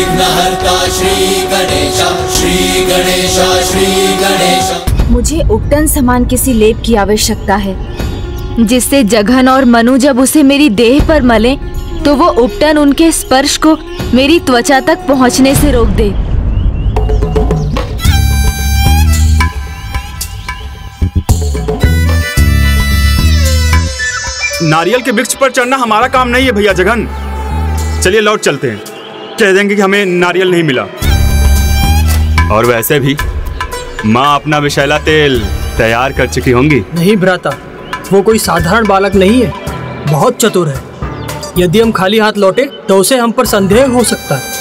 विघ्नहर्ता श्री गणेश श्री गणेश श्री गणेश। मुझे उपटन समान किसी लेप की आवश्यकता है। जिससे जघन और मनु जब उसे मेरी देह पर मले तो वो उपटन उनके स्पर्श को मेरी त्वचा तक पहुँचने से रोक दे। नारियल के वृक्ष पर चढ़ना हमारा काम नहीं है भैया जघन। चलिए लौट चलते हैं। कह देंगे कि हमें नारियल नहीं मिला। और वैसे भी माँ अपना विशैला तेल तैयार कर चुकी होंगी। नहीं भ्राता वो कोई साधारण बालक नहीं है। बहुत चतुर है। यदि हम खाली हाथ लौटे तो उसे हम पर संदेह हो सकता है।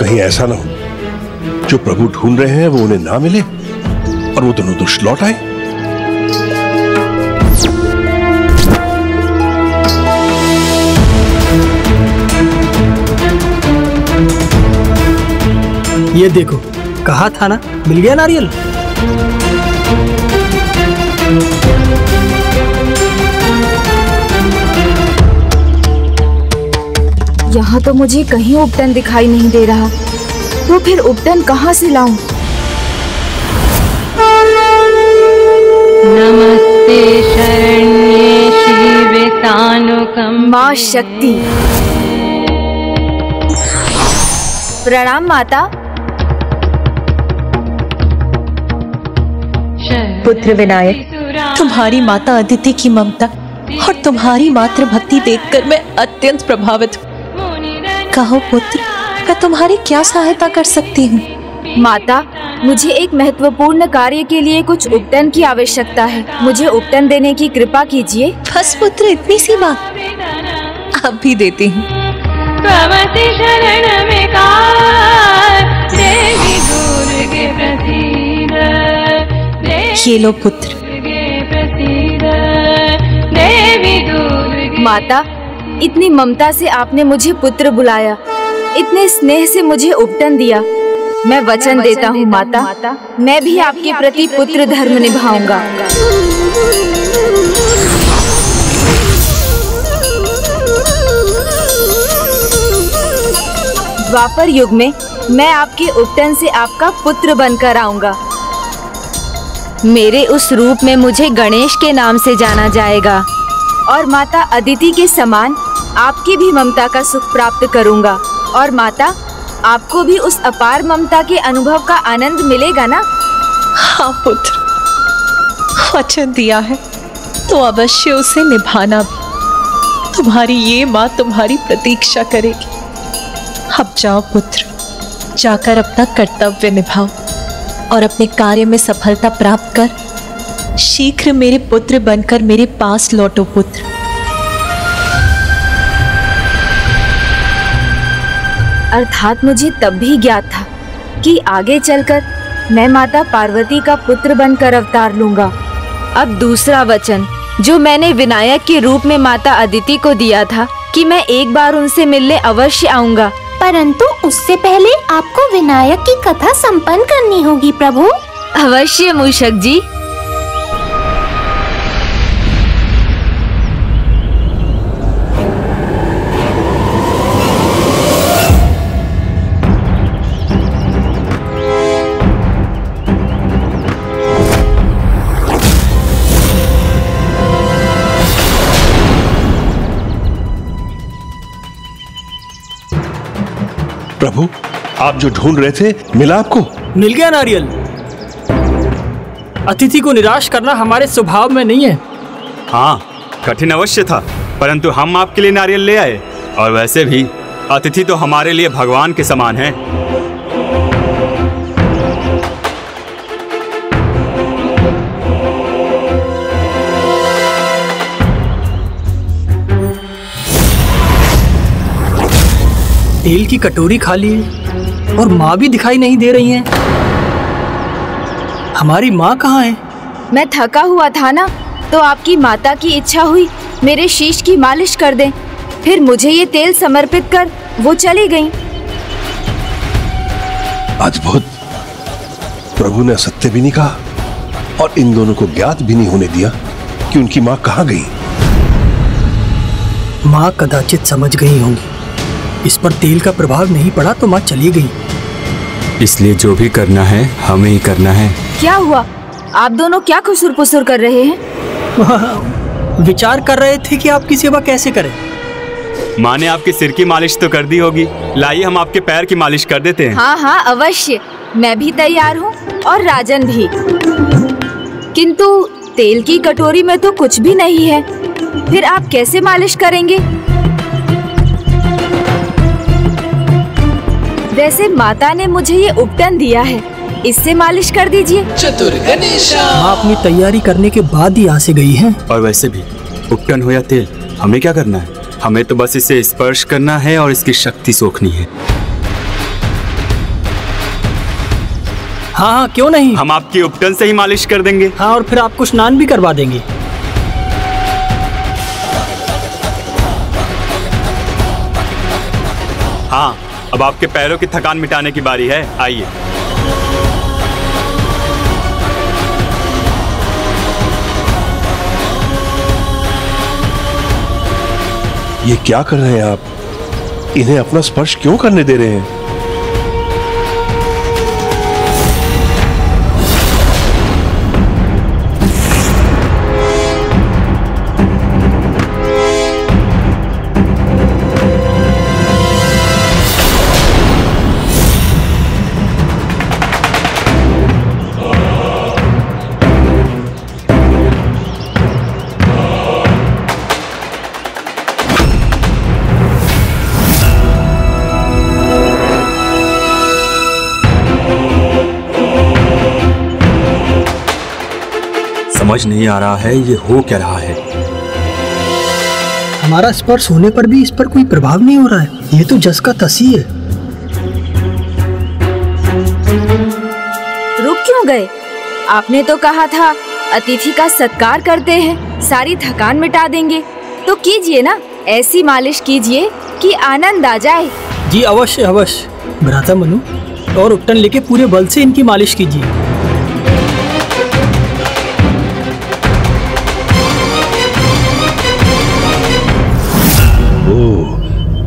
कहीं ऐसा ना हो। जो प्रभु ढूंढ रहे हैं वो उन्हें ना मिले। और वो दोनों दुष्ट लौट आए। ये देखो कहा था ना? मिल गया नारियल? यहाँ तो मुझे कहीं उपटन दिखाई नहीं दे रहा। तो फिर उपटन कहाँ से लाऊं? नमस्ते शरण्ये शिवे तानुकं माँ शक्ति। प्रणाम माता। पुत्र विनायक तुम्हारी माता अदिति की ममता और तुम्हारी मातृ भक्ति देखकर मैं अत्यंत प्रभावित हूँ। कहो पुत्र मैं तुम्हारी क्या सहायता कर सकती हूँ? माता मुझे एक महत्वपूर्ण कार्य के लिए कुछ उपटन की आवश्यकता है। मुझे उपटन देने की कृपा कीजिए। बस पुत्र इतनी सी बात। अब भी देती हूँ। ये लो पुत्र। देवी माता इतनी ममता से आपने मुझे पुत्र बुलाया। इतने स्नेह से मुझे उपटन दिया। मैं वचन देता हूँ माता। मैं भी आपके प्रति पुत्र धर्म निभाऊँगा। द्वापर युग में मैं आपके उपटन से आपका पुत्र बनकर आऊँगा। मेरे उस रूप में मुझे गणेश के नाम से जाना जाएगा और माता अदिति के समान आपकी भी ममता का सुख प्राप्त करूँगा। और माता, आपको भी उस अपार ममता के अनुभव का आनंद मिलेगा ना? हाँ पुत्र। वचन दिया है। तो अवश्य उसे निभाना भी। तुम्हारी ये माँ तुम्हारी प्रतीक्षा करेगी। अब जाओ, पुत्र। जाकर अपना कर्तव्य निभाओ और अपने कार्य में सफलता प्राप्त कर। शीघ्र मेरे पुत्र बनकर मेरे पास लौटो, पुत्र। अर्थात मुझे तब भी ज्ञात था कि आगे चलकर मैं माता पार्वती का पुत्र बनकर अवतार लूँगा। अब दूसरा वचन जो मैंने विनायक के रूप में माता अदिति को दिया था कि मैं एक बार उनसे मिलने अवश्य आऊँगा। परंतु उससे पहले आपको विनायक की कथा संपन्न करनी होगी प्रभु। अवश्य मूषक जी। प्रभु आप जो ढूंढ रहे थे मिला आपको? मिल गया नारियल। अतिथि को निराश करना हमारे स्वभाव में नहीं है। हाँ कठिन अवश्य था परंतु हम आपके लिए नारियल ले आए और वैसे भी अतिथि तो हमारे लिए भगवान के समान है। तेल की कटोरी खाली है और माँ भी दिखाई नहीं दे रही है। हमारी माँ कहाँ है? मैं थका हुआ था ना तो आपकी माता की इच्छा हुई मेरे शीश की मालिश कर दें। फिर मुझे ये तेल समर्पित कर वो चली गईं। अद्भुत। प्रभु ने असत्य भी नहीं कहा और इन दोनों को ज्ञात भी नहीं होने दिया कि उनकी माँ कहाँ गई। माँ कदाचित समझ गई होंगी। इस पर तेल का प्रभाव नहीं पड़ा तो माँ चली गई। इसलिए जो भी करना है हमें ही करना है। क्या हुआ? आप दोनों क्या खुसुर पुसुर कर रहे हैं? विचार कर रहे थे कि आपकी सेवा कैसे करें? माँ ने आपके सिर की मालिश तो कर दी होगी। लाइए हम आपके पैर की मालिश कर देते हैं। हाँ हाँ अवश्य। मैं भी तैयार हूँ और राजन भी। किंतु तेल की कटोरी में तो कुछ भी नहीं है। फिर आप कैसे मालिश करेंगे? वैसे माता ने मुझे ये उपटन दिया है। इससे मालिश कर दीजिए। चतुर माँ अपनी तैयारी करने के बाद ही यहाँ से गई है। और वैसे भी उपटन हो या तेल हमें क्या करना है? हमें तो बस इसे स्पर्श करना है और इसकी शक्ति सोखनी है। हाँ हाँ क्यों नहीं? हम आपकी उपटन से ही मालिश कर देंगे। हाँ और फिर आपको स्नान भी करवा देंगे। हाँ अब आपके पैरों की थकान मिटाने की बारी है। आइए। ये क्या कर रहे हैं आप? इन्हें अपना स्पर्श क्यों करने दे रहे हैं? समझ नहीं आ रहा है ये हो क्या रहा है? हमारा स्पर्श होने पर भी इस पर कोई प्रभाव नहीं हो रहा है। ये तो जस का तसी है। रुक क्यों गए? आपने तो कहा था अतिथि का सत्कार करते हैं सारी थकान मिटा देंगे। तो कीजिए ना ऐसी मालिश कीजिए कि आनंद आ जाए। जी अवश्य अवश्य। भ्राता मनु और उपटन लेके पूरे बल से इनकी मालिश कीजिए।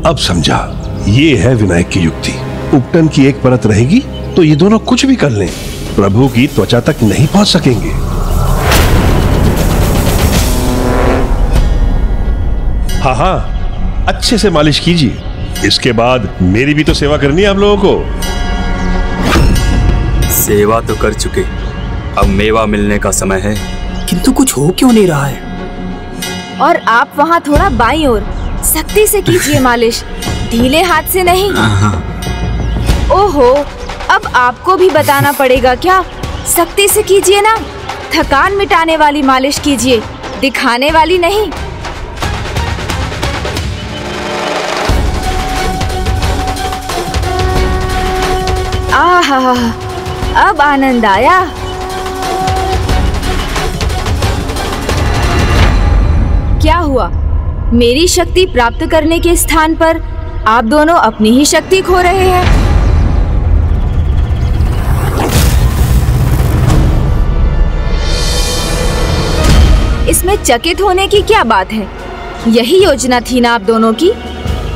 अब समझा ये है विनायक की युक्ति। उपटन की एक परत रहेगी तो ये दोनों कुछ भी कर लें। प्रभु की त्वचा तक नहीं पहुँच सकेंगे। हाँ हाँ अच्छे से मालिश कीजिए। इसके बाद मेरी भी तो सेवा करनी है आप लोगों को। सेवा तो कर चुके। अब मेवा मिलने का समय है। किंतु कुछ हो क्यों नहीं रहा है? और आप वहाँ थोड़ा बाई ओर। सख्ती से कीजिए मालिश। ढीले हाथ से नहीं। ओहो अब आपको भी बताना पड़ेगा क्या? सख्ती से कीजिए ना। थकान मिटाने वाली मालिश कीजिए दिखाने वाली नहीं। आहा अब आनंद आया। क्या हुआ? मेरी शक्ति प्राप्त करने के स्थान पर आप दोनों अपनी ही शक्ति खो रहे हैं। इसमें चकित होने की क्या बात है? यही योजना थी ना आप दोनों की?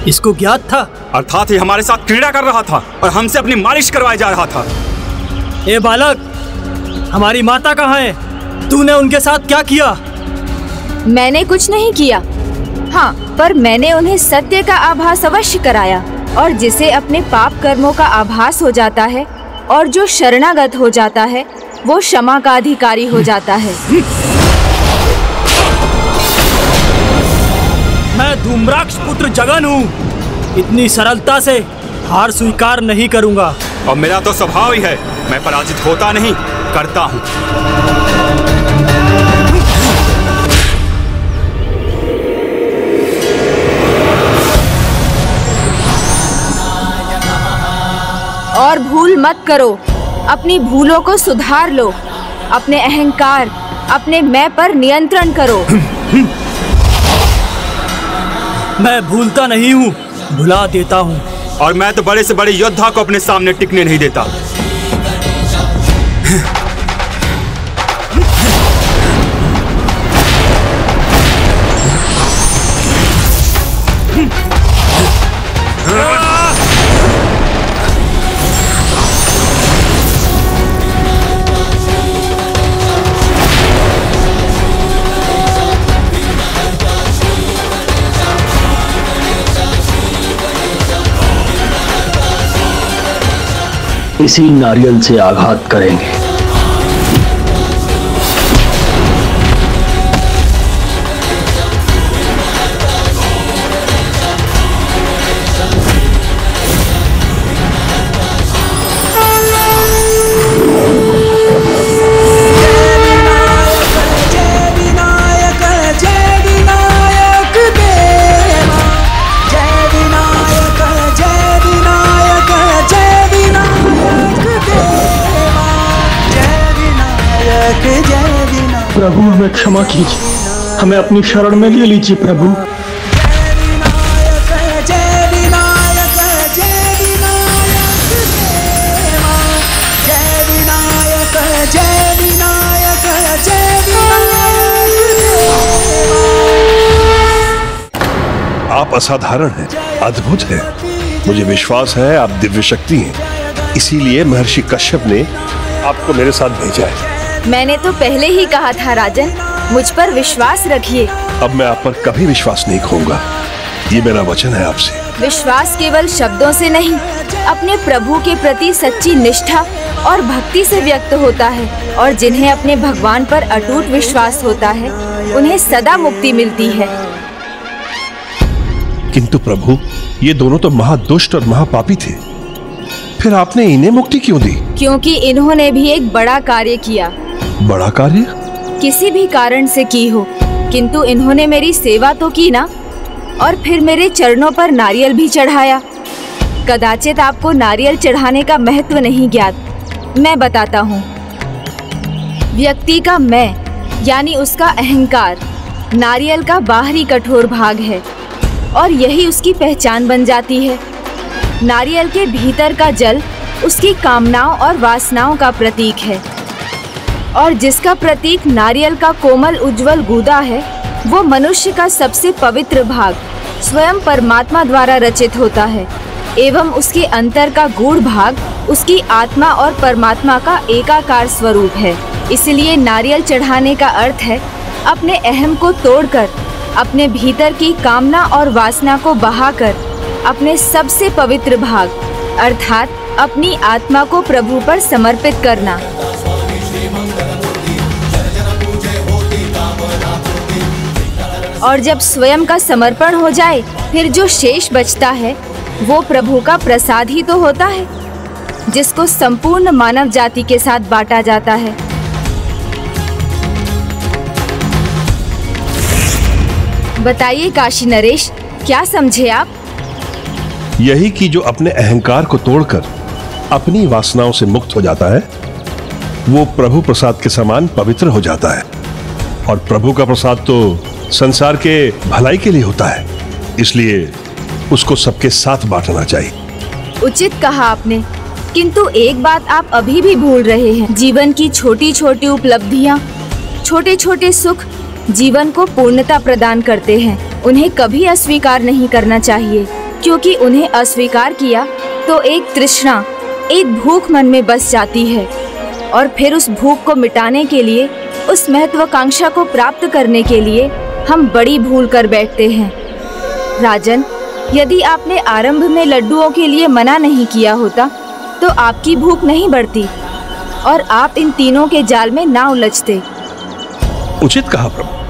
इसको ज्ञात था। अर्थात ये हमारे साथ क्रीड़ा कर रहा था और हमसे अपनी मालिश करवाया जा रहा था। ए बालक हमारी माता कहाँ है? तूने उनके साथ क्या किया? मैंने कुछ नहीं किया। हाँ पर मैंने उन्हें सत्य का आभास अवश्य कराया और जिसे अपने पाप कर्मों का आभास हो जाता है और जो शरणागत हो जाता है वो क्षमा का अधिकारी हो जाता है। मैं धूम्राक्ष पुत्र जगन हूँ। इतनी सरलता से हार स्वीकार नहीं करूँगा। और मेरा तो स्वभाव ही है मैं पराजित होता नहीं करता हूँ। और भूल मत करो। अपनी भूलों को सुधार लो। अपने अहंकार अपने मैं पर नियंत्रण करो। मैं भूलता नहीं हूँ भुला देता हूँ। और मैं तो बड़े से बड़े योद्धा को अपने सामने टिकने नहीं देता। इसी नारियल से आघात करेंगे। क्षमा कीजिए। हमें अपनी शरण में ले लीजिए प्रभु। आप असाधारण हैं अद्भुत हैं। मुझे विश्वास है आप दिव्य शक्ति हैं। इसीलिए महर्षि कश्यप ने आपको मेरे साथ भेजा है। मैंने तो पहले ही कहा था राजन। मुझ पर विश्वास रखिए। अब मैं आप पर कभी विश्वास नहीं खोऊँगा ये मेरा वचन है आपसे। विश्वास केवल शब्दों से नहीं अपने प्रभु के प्रति सच्ची निष्ठा और भक्ति से व्यक्त होता है और जिन्हें अपने भगवान पर अटूट विश्वास होता है उन्हें सदा मुक्ति मिलती है। किंतु प्रभु ये दोनों तो महादुष्ट और महापापी थे। फिर आपने इन्हें मुक्ति क्यों दी? क्योंकि इन्होंने भी एक बड़ा कार्य किया। बड़ा कार्य? किसी भी कारण से की हो। किंतु इन्होंने मेरी सेवा तो की ना, और फिर मेरे चरणों पर नारियल भी चढ़ाया। कदाचित आपको नारियल चढ़ाने का महत्व नहीं ज्ञात। मैं बताता हूँ। व्यक्ति का मैं, यानी उसका अहंकार, नारियल का बाहरी कठोर भाग है, और यही उसकी पहचान बन जाती है। नारियल के भीतर का जल, उसकी कामनाओं और वासनाओं का प्रतीक है। और जिसका प्रतीक नारियल का कोमल उज्जवल गूदा है, वो मनुष्य का सबसे पवित्र भाग, स्वयं परमात्मा द्वारा रचित होता है। एवं उसके अंतर का गूढ़ भाग, उसकी आत्मा और परमात्मा का एकाकार स्वरूप है। इसलिए नारियल चढ़ाने का अर्थ है, अपने अहम को तोड़कर, अपने भीतर की कामना और वासना को बहाकर, अपने सबसे पवित्र भाग, अर्थात अपनी आत्मा को प्रभु पर समर्पित करना। और जब स्वयं का समर्पण हो जाए, फिर जो शेष बचता है, वो प्रभु का प्रसाद ही तो होता है, जिसको संपूर्ण मानव जाति के साथ बांटा जाता है। बताइए काशी नरेश, क्या समझे आप? यही कि जो अपने अहंकार को तोड़कर अपनी वासनाओं से मुक्त हो जाता है, वो प्रभु प्रसाद के समान पवित्र हो जाता है। और प्रभु का प्रसाद तो संसार के भलाई के लिए होता है। इसलिए उसको सबके साथ बांटना चाहिए। उचित कहा आपने। किंतु एक बात आप अभी भी भूल रहे हैं। जीवन की छोटी छोटी उपलब्धियाँ छोटे छोटे सुख, जीवन को पूर्णता प्रदान करते हैं। उन्हें कभी अस्वीकार नहीं करना चाहिए। क्योंकि उन्हें अस्वीकार किया तो एक तृष्णा, एक भूख मन में बस जाती है। और फिर उस भूख को मिटाने के लिए, उस महत्वाकांक्षा को प्राप्त करने के लिए हम बड़ी भूल कर बैठते हैं। राजन यदि आपने आरंभ में लड्डुओं के लिए मना नहीं किया होता तो आपकी भूख नहीं बढ़ती और आप इन तीनों के जाल में ना उलझते। उचित कहा प्रभु।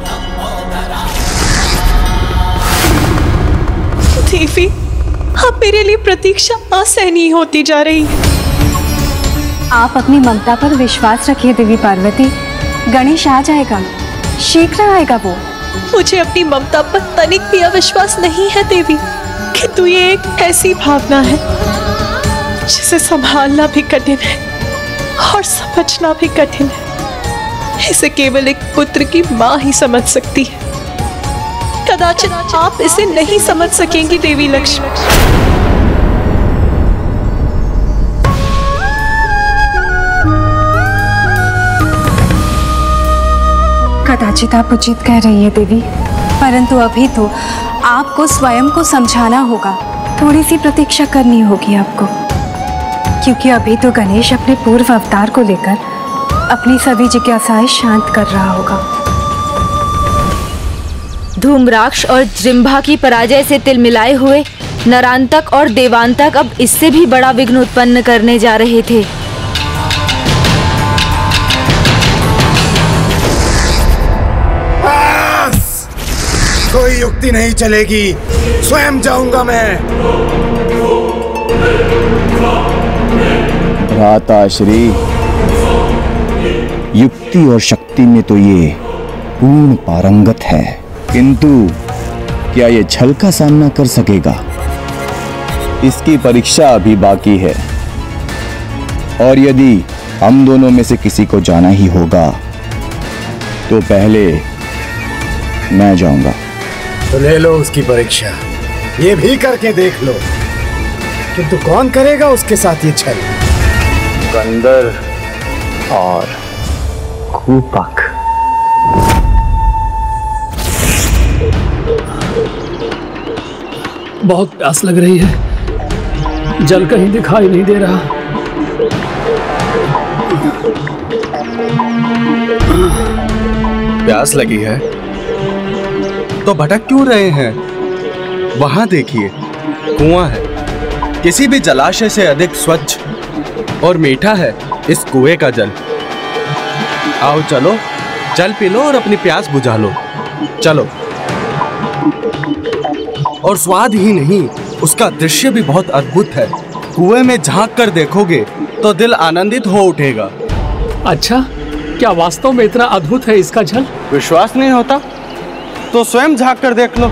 देवी अब मेरे लिए प्रतीक्षा असहनीय होती जा रही है। आप अपनी ममता पर विश्वास रखिए देवी पार्वती। गणेश आ जाएगा। शीघ्र आएगा वो। मुझे अपनी ममता पर तनिक भी अविश्वास नहीं है, देवी। किंतु ये एक ऐसी भावना है, जिसे संभालना भी कठिन है और समझना भी कठिन है। इसे केवल एक पुत्र की माँ ही समझ सकती है। कदाचित आप इसे नहीं समझ सकेंगी, देवी लक्ष्मी। कदाचित आप उचित कह रही है, देवी। परंतु अभी तो आपको स्वयं को समझाना होगा। थोड़ी सी प्रतीक्षा करनी होगी आपको। क्योंकि अभी तो गणेश अपने पूर्व अवतार को लेकर अपनी सभी जिज्ञासाएँ शांत कर रहा होगा। धूम्राक्ष और जृंभा की पराजय से तिलमिलाए हुए नरांतक और देवांतक अब इससे भी बड़ा विघ्न उत्पन्न करने जा रहे थे। कोई युक्ति नहीं चलेगी। स्वयं जाऊँगा मैं। भ्राता श्री युक्ति और शक्ति में तो ये पूर्ण पारंगत है। किंतु, क्या ये छल का सामना कर सकेगा? इसकी परीक्षा अभी बाकी है। और यदि हम दोनों में से किसी को जाना ही होगा तो पहले मैं जाऊँगा। तो ले लो उसकी परीक्षा। ये भी करके देख लो। किंतु कौन करेगा उसके साथ ये छल? कंदर और खूपक बहुत प्यास लग रही है। जल कहीं दिखाई नहीं दे रहा। प्यास लगी है? तो भटक क्यों रहे हैं? वहाँ देखिए कुआँ है। किसी भी जलाशय से अधिक स्वच्छ और मीठा है इस कुएँ का जल। आओ चलो जल पी लो और अपनी प्यास बुझा लो। चलो। और स्वाद ही नहीं उसका दृश्य भी बहुत अद्भुत है। कुएँ में झाँक कर देखोगे तो दिल आनंदित हो उठेगा। अच्छा क्या वास्तव में इतना अद्भुत है इसका जल? विश्वास नहीं होता। तो स्वयं झाँक कर देख लो।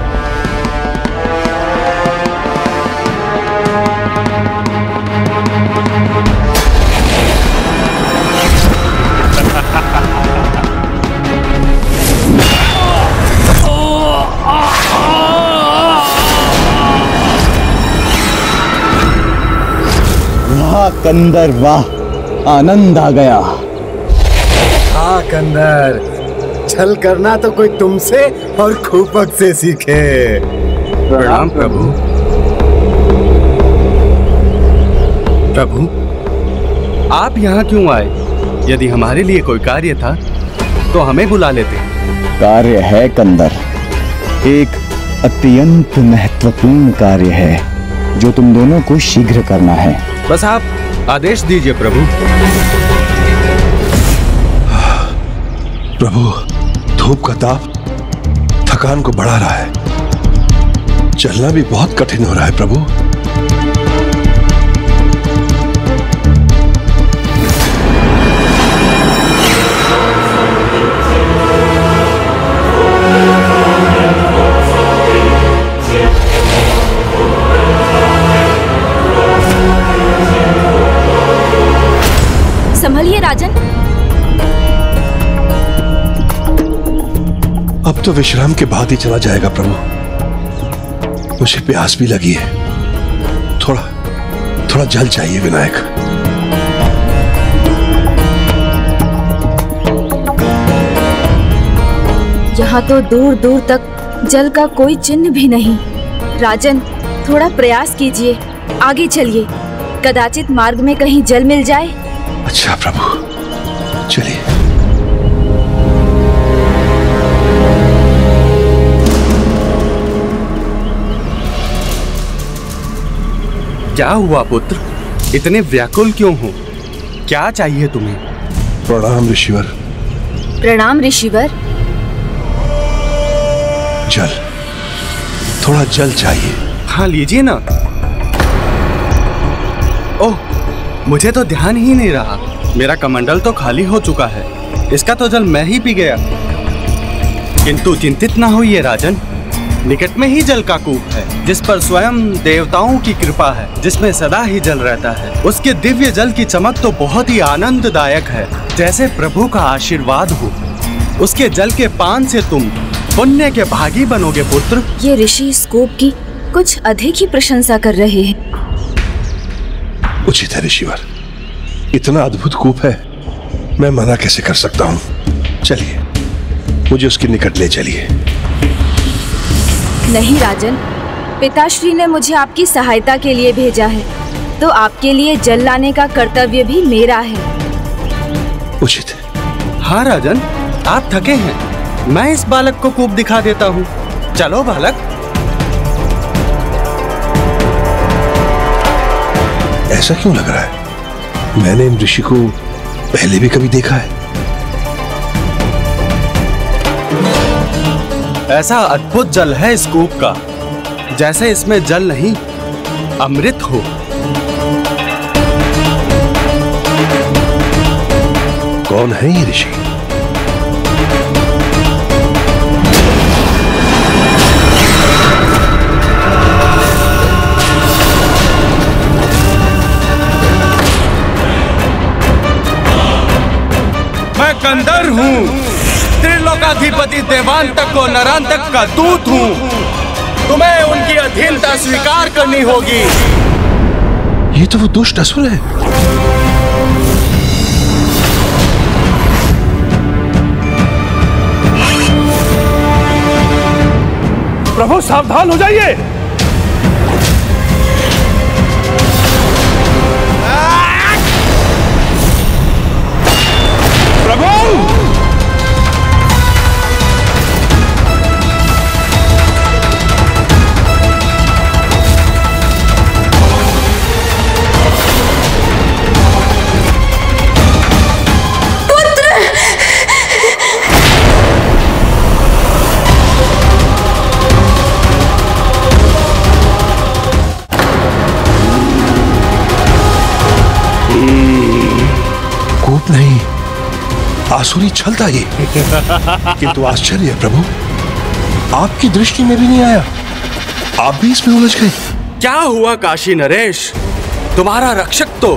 वाह कंदर वाह। आनंद आ गया। हाँ कंदर। छल करना तो कोई तुमसे और खूपक से सीखे। प्रणाम प्रभु। प्रभु आप यहाँ क्यों आए? यदि हमारे लिए कोई कार्य था तो हमें बुला लेते। कार्य है कंदर। एक अत्यंत महत्वपूर्ण कार्य है जो तुम दोनों को शीघ्र करना है। बस आप आदेश दीजिए प्रभु। प्रभु धूप का ताप थकान को बढ़ा रहा है। चलना भी बहुत कठिन हो रहा है, प्रभु। तो विश्राम के बाद ही चला जाएगा प्रभु। मुझे प्यास भी लगी है। थोड़ा थोड़ा जल चाहिए विनायक। यहाँ तो दूर दूर तक जल का कोई चिन्ह भी नहीं। राजन थोड़ा प्रयास कीजिए। आगे चलिए। कदाचित मार्ग में कहीं जल मिल जाए। अच्छा प्रभु। चलिए। क्या हुआ पुत्र? इतने व्याकुल क्यों हो? क्या चाहिए तुम्हें? प्रणाम ऋषिवर। प्रणाम ऋषिवर। जल। थोड़ा जल चाहिए। हाँ लीजिए ना। ओह मुझे तो ध्यान ही नहीं रहा। मेरा कमंडल तो खाली हो चुका है। इसका तो जल मैं ही पी गया। किंतु चिंतित ना होइए राजन। निकट में ही जल का कूप है जिस पर स्वयं देवताओं की कृपा है जिसमें सदा ही जल रहता है। उसके दिव्य जल की चमक तो बहुत ही आनंददायक है जैसे प्रभु का आशीर्वाद हो। उसके जल के पान से तुम पुण्य के भागी बनोगे पुत्र। ये ऋषि इस कूप की कुछ अधिक ही प्रशंसा कर रहे हैं। उचित है ऋषिवर इतना अद्भुत कूप है मैं मना कैसे कर सकता हूँ? चलिए मुझे उसके निकट ले चलिए। नहीं, राजन। पिताश्री ने मुझे आपकी सहायता के लिए भेजा है तो आपके लिए जल लाने का कर्तव्य भी मेरा है। उचित। हाँ राजन, आप थके हैं। मैं इस बालक को कूप दिखा देता हूँ। चलो, बालक। ऐसा क्यों लग रहा है? मैंने इन ऋषि को पहले भी कभी देखा है। ऐसा अद्भुत जल है इस कूप का जैसे इसमें जल नहीं अमृत हो। कौन है ये ऋषि? मैं कंदर हूँ। त्रिलोकाधिपति देवांतक को नरान तक का दूत हूँ। तुम्हें उनकी अधीनता स्वीकार करनी होगी। ये तो वो दुष्ट असुर है। प्रभु सावधान हो जाइए। आसुरी छलता ही किंतु आश्चर्य है प्रभु आपकी दृष्टि में भी नहीं आया। आप भी इसमें उलझ गए। क्या हुआ काशी नरेश? तुम्हारा रक्षक तो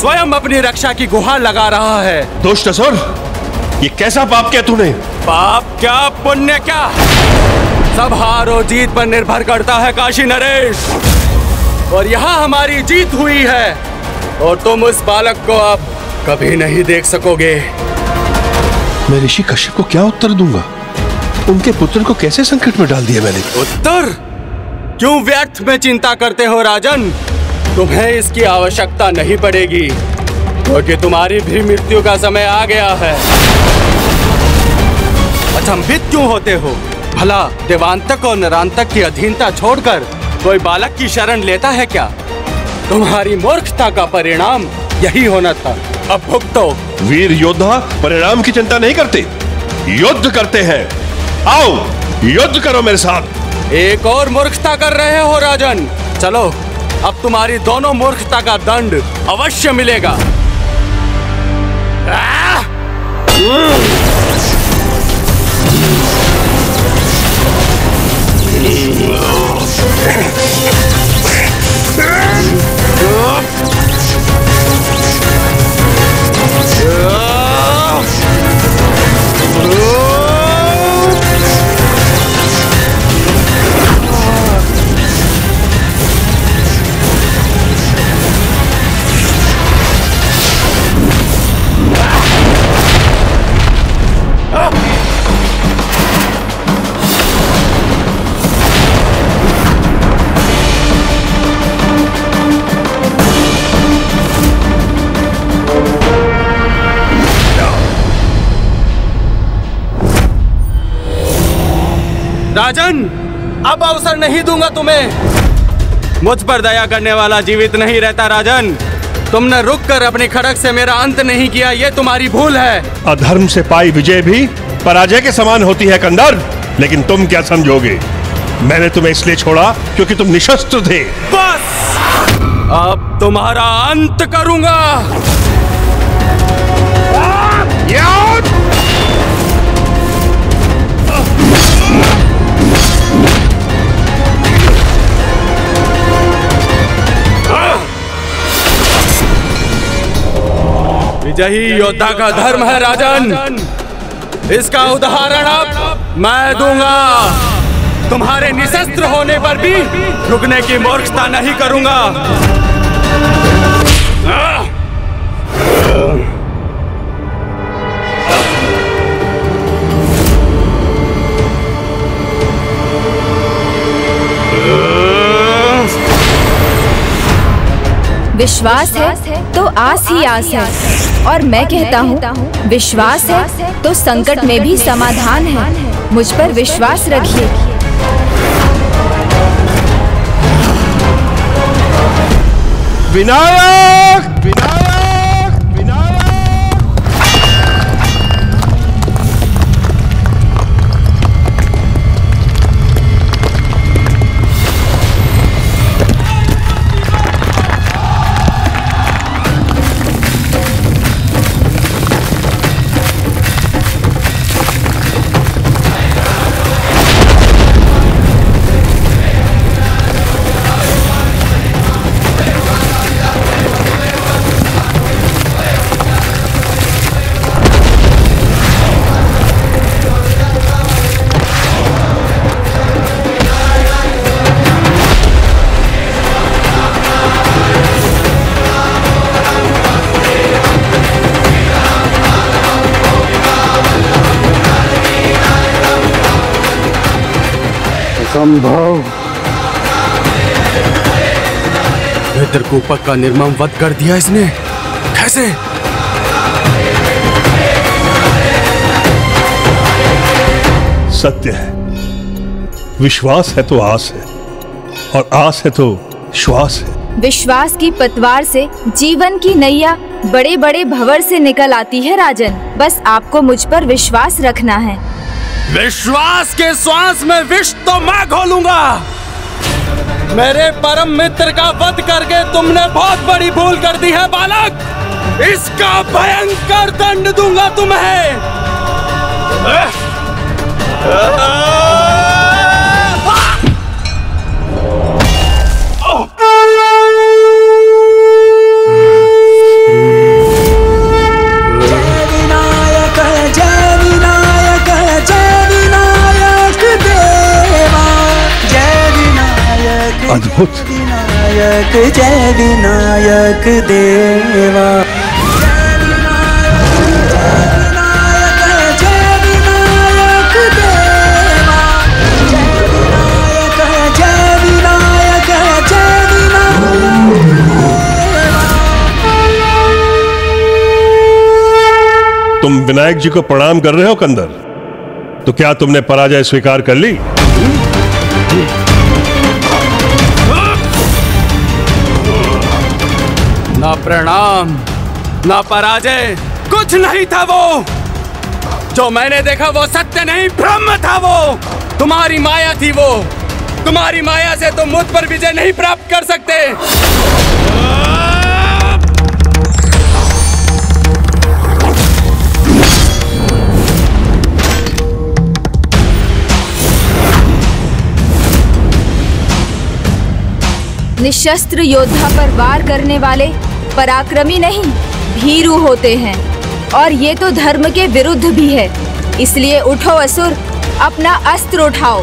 स्वयं अपनी रक्षा की गुहार लगा रहा है। दुष्ट असुर ये कैसा पाप किया तूने? पाप क्या पुण्य क्या? सब हार और जीत पर निर्भर करता है काशी नरेश। और यहाँ हमारी जीत हुई है। और तुम उस बालक को अब कभी नहीं देख सकोगे। मैं ऋषि कश्यप को क्या उत्तर दूँगा? उनके पुत्र को कैसे संकट में डाल दिया मैंने? उत्तर? क्यों व्यर्थ में चिंता करते हो राजन? तुम्हें इसकी आवश्यकता नहीं पड़ेगी, क्योंकि तुम्हारी भी मृत्यु का समय आ गया है। अचंभित क्यों होते हो? भला देवांतक और नरांतक की अधीनता छोड़कर कोई बालक की शरण लेता है क्या? तुम्हारी मूर्खता का परिणाम यही होना था। अब भुगतो वीर योद्धा परिणाम की चिंता नहीं करते। युद्ध करते हैं। आओ युद्ध करो मेरे साथ। एक और मूर्खता कर रहे हो राजन। चलो अब तुम्हारी दोनों मूर्खता का दंड अवश्य मिलेगा। राजन अब अवसर नहीं दूँगा तुम्हें। मुझ पर दया करने वाला जीवित नहीं रहता राजन। तुमने रुक कर अपनी खड़क से मेरा अंत नहीं किया ये तुम्हारी भूल है। अधर्म से पाई विजय भी पराजय के समान होती है कंदर। लेकिन तुम क्या समझोगे? मैंने तुम्हें इसलिए छोड़ा क्योंकि तुम निशस्त्र थे। बस! अब तुम्हारा अंत करूँगा। यही योद्धा का धर्म है राजन। इसका उदाहरण अब मैं दूँगा। तुम्हारे निशस्त्र होने पर भी रुकने की मूर्खता नहीं करूँगा। विश्वास है तो आस ही आस है। और मैं कहता हूँ विश्वास है तो संकट में भी समाधान है। मुझ पर विश्वास रखिए। विनायक! विनायक! संभव पितृकूपक का निर्मम वध कर दिया इसने। कैसे? सत्य है। विश्वास है तो आस है और आस है तो श्वास है। विश्वास की पतवार से जीवन की नैया बड़े बड़े भंवर से निकल आती है राजन। बस आपको मुझ पर विश्वास रखना है। विश्वास के श्वास में विष तो मैं घोलूँगा। मेरे परम मित्र का वध करके तुमने बहुत बड़ी भूल कर दी है, बालक। इसका भयंकर दंड दूँगा तुम्हें। अद्भुत विनायक जय विनायक देवा। जय विनायक देवा जय विनायक जय विनायक तुम विनायक जी को प्रणाम कर रहे हो कंदर। तो क्या तुमने पराजय स्वीकार कर ली? प्रणाम। ना पराजय, कुछ नहीं था वो। जो मैंने देखा वो सत्य नहीं, ब्रह्म था वो। तुम्हारी माया थी वो। तुम्हारी माया से तुम मुझ पर विजय नहीं प्राप्त कर सकते। निशस्त्र योद्धा पर वार करने वाले पराक्रमी नहीं, भीरू होते हैं। और ये तो धर्म के विरुद्ध भी है। इसलिए उठो असुर, अपना अस्त्र उठाओ।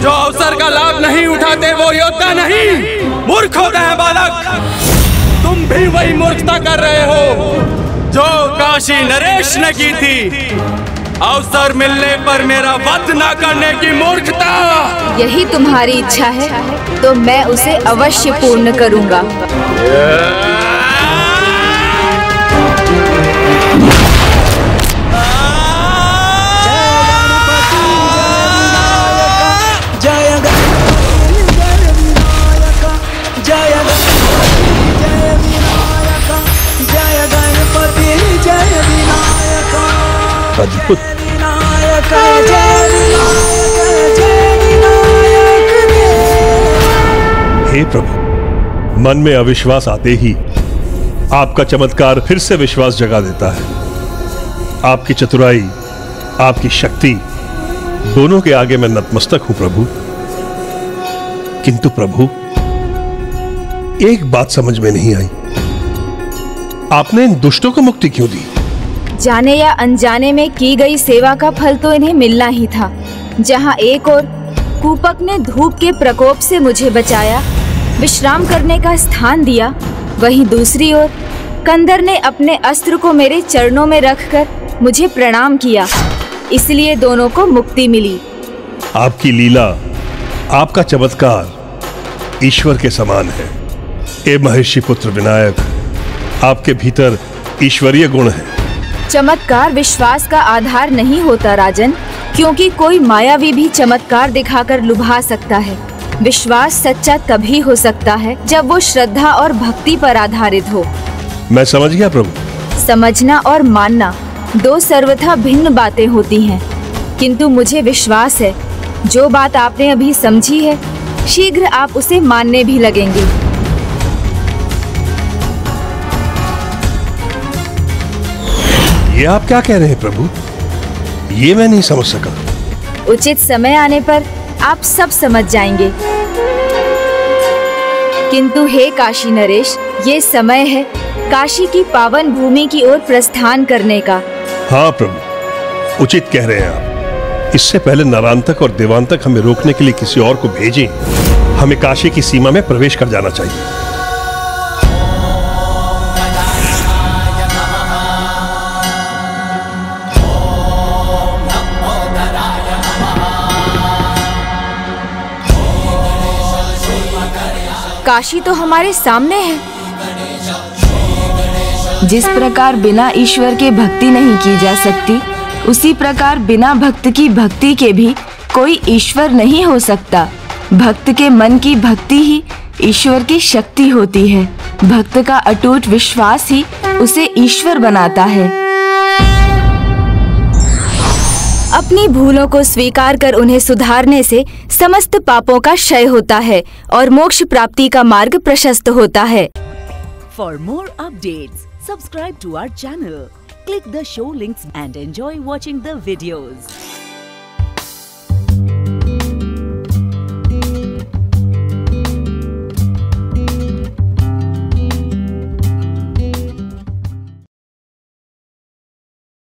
जो अवसर का लाभ नहीं उठाते, वो योद्धा नहीं, मूर्ख होते हैं बालक। तुम भी वही मूर्खता कर रहे हो, जो काशी नरेश ने की थी। अवसर मिलने पर मेरा वध न करने की मूर्खता। यही तुम्हारी इच्छा है तो मैं उसे अवश्य पूर्ण करूँगा। अद्भुत हे प्रभु, मन में अविश्वास आते ही आपका चमत्कार फिर से विश्वास जगा देता है। आपकी चतुराई, आपकी शक्ति दोनों के आगे मैं नतमस्तक हूँ प्रभु। किंतु प्रभु, एक बात समझ में नहीं आई। आपने इन दुष्टों को मुक्ति क्यों दी? जाने या अनजाने में की गई सेवा का फल तो इन्हें मिलना ही था। जहाँ एक और कूपक ने धूप के प्रकोप से मुझे बचाया, विश्राम करने का स्थान दिया, वहीं दूसरी ओर कंदर ने अपने अस्त्र को मेरे चरणों में रखकर मुझे प्रणाम किया। इसलिए दोनों को मुक्ति मिली। आपकी लीला, आपका चमत्कार ईश्वर के समान है। ए महर्षि पुत्र विनायक, आपके भीतर ईश्वरीय गुण है। चमत्कार विश्वास का आधार नहीं होता राजन क्योंकि कोई मायावी भी चमत्कार दिखाकर लुभा सकता है। विश्वास सच्चा तभी हो सकता है जब वो श्रद्धा और भक्ति पर आधारित हो। मैं समझ गया प्रभु। समझना और मानना दो सर्वथा भिन्न बातें होती हैं किंतु मुझे विश्वास है जो बात आपने अभी समझी है शीघ्र आप उसे मानने भी लगेंगे। ये आप क्या कह रहे हैं प्रभु? ये मैं नहीं समझ सका। उचित समय आने पर आप सब समझ जाएँगे। किंतु हे काशी नरेश ये समय है काशी की पावन भूमि की ओर प्रस्थान करने का। हाँ प्रभु उचित कह रहे हैं आप। इससे पहले नरांतक और देवांतक हमें रोकने के लिए किसी और को भेजें। हमें काशी की सीमा में प्रवेश कर जाना चाहिए। काशी तो हमारे सामने है। जिस प्रकार बिना ईश्वर के भक्ति नहीं की जा सकती, उसी प्रकार बिना भक्त की भक्ति के भी कोई ईश्वर नहीं हो सकता। भक्त के मन की भक्ति ही ईश्वर की शक्ति होती है। भक्त का अटूट विश्वास ही उसे ईश्वर बनाता है। अपनी भूलों को स्वीकार कर उन्हें सुधारने से समस्त पापों का क्षय होता है और मोक्ष प्राप्ति का मार्ग प्रशस्त होता है। For more update subscribe to our channel click the show link and enjoy watching videos